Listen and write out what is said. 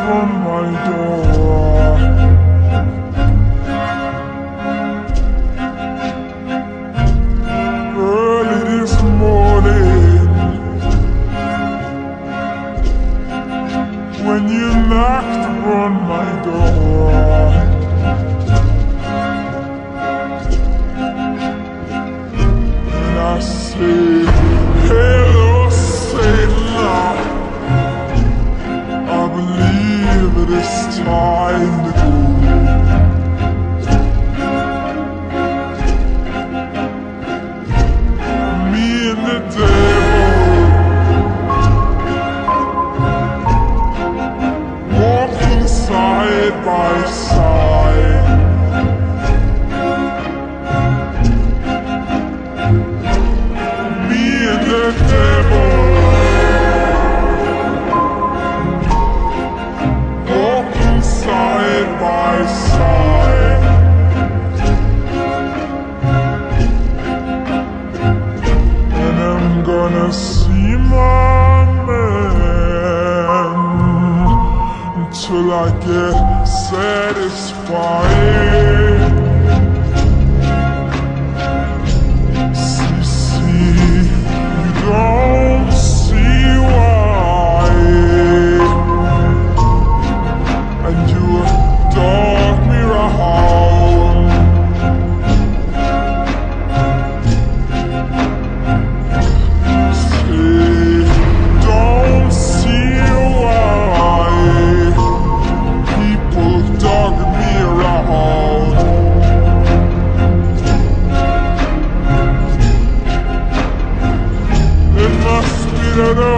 upon my door. Early this morning, when you knocked upon my door. And the side by side. Until I get satisfied. Lord.